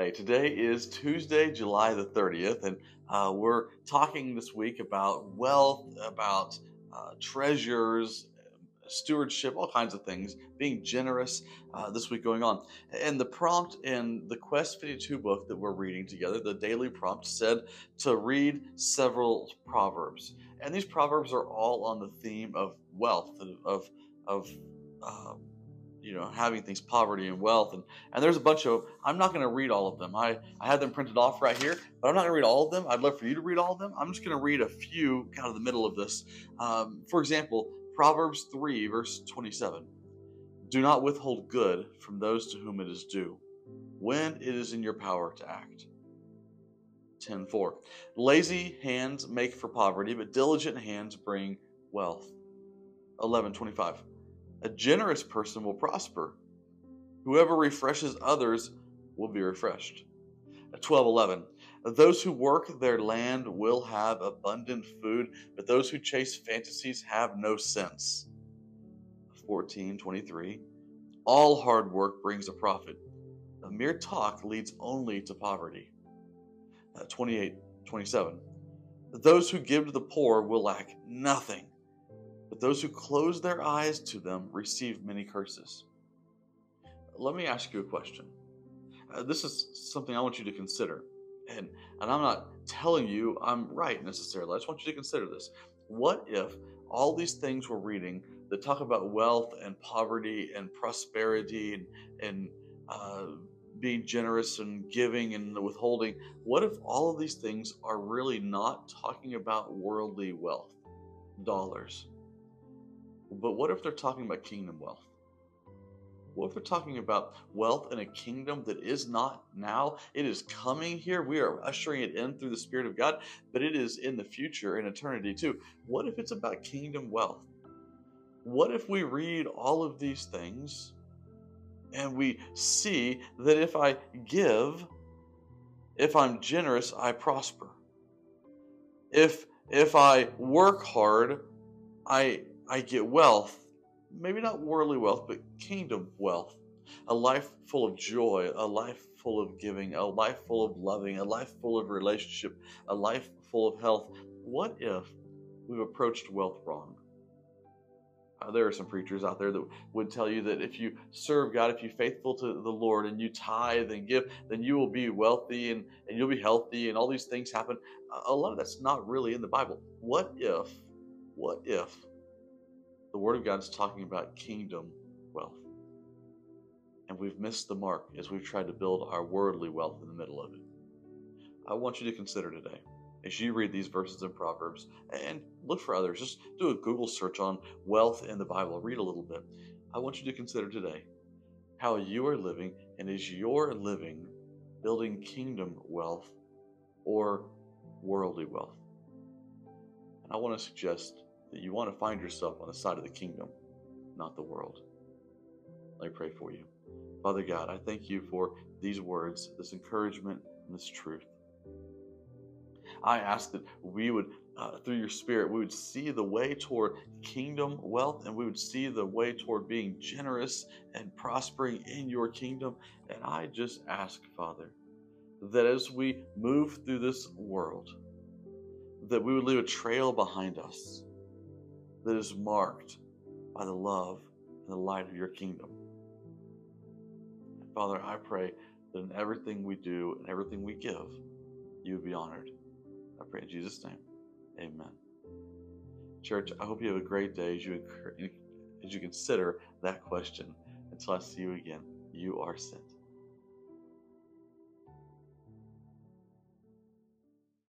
Hey, today is Tuesday, July the 30th, and uh, we're talking this week about wealth, about uh, treasures, stewardship, all kinds of things, being generous uh, this week going on. And the prompt in the Quest 52 book that we're reading together, the daily prompt, said to read several proverbs. And these proverbs are all on the theme of wealth, of, of, um, you know having things poverty and wealth and and there's a bunch of i'm not going to read all of them. I i had them printed off right here but i'm not going to read all of them. I'd love for you to read all of them. I'm just going to read a few kind of the middle of this. Um, for example proverbs 3 verse 27 do not withhold good from those to whom it is due when it is in your power to act. 10.4 lazy hands make for poverty but diligent hands bring wealth. 11.25 a generous person will prosper. Whoever refreshes others will be refreshed. 12:11 Those who work their land will have abundant food, but those who chase fantasies have no sense. 14:23 All hard work brings a profit. A mere talk leads only to poverty. Uh, 28:27 Those who give to the poor will lack nothing but those who close their eyes to them receive many curses. Let me ask you a question. Uh, this is something I want you to consider. And, and I'm not telling you I'm right necessarily. I just want you to consider this. What if all these things we're reading that talk about wealth and poverty and prosperity and, and uh, being generous and giving and withholding, what if all of these things are really not talking about worldly wealth, dollars? But what if they're talking about kingdom wealth? What if they're talking about wealth in a kingdom that is not now? It is coming here. We are ushering it in through the Spirit of God, but it is in the future, in eternity too. What if it's about kingdom wealth? What if we read all of these things and we see that if I give, if I'm generous, I prosper? If if I work hard, I I get wealth, maybe not worldly wealth, but kingdom wealth, a life full of joy, a life full of giving, a life full of loving, a life full of relationship, a life full of health. What if we've approached wealth wrong? Uh, there are some preachers out there that would tell you that if you serve God, if you're faithful to the Lord and you tithe and give, then you will be wealthy and, and you'll be healthy and all these things happen. A lot of that's not really in the Bible. What if, what if the Word of God is talking about kingdom wealth. And we've missed the mark as we've tried to build our worldly wealth in the middle of it. I want you to consider today, as you read these verses in Proverbs, and look for others, just do a Google search on wealth in the Bible, read a little bit. I want you to consider today how you are living, and is your living building kingdom wealth or worldly wealth? And I want to suggest that you want to find yourself on the side of the kingdom, not the world. Me pray for you. Father God, I thank you for these words, this encouragement, and this truth. I ask that we would, uh, through your Spirit, we would see the way toward kingdom wealth and we would see the way toward being generous and prospering in your kingdom. And I just ask, Father, that as we move through this world, that we would leave a trail behind us that is marked by the love and the light of your kingdom. Father, I pray that in everything we do and everything we give, you would be honored. I pray in Jesus' name. Amen. Church, I hope you have a great day as you, as you consider that question. Until I see you again, you are sent.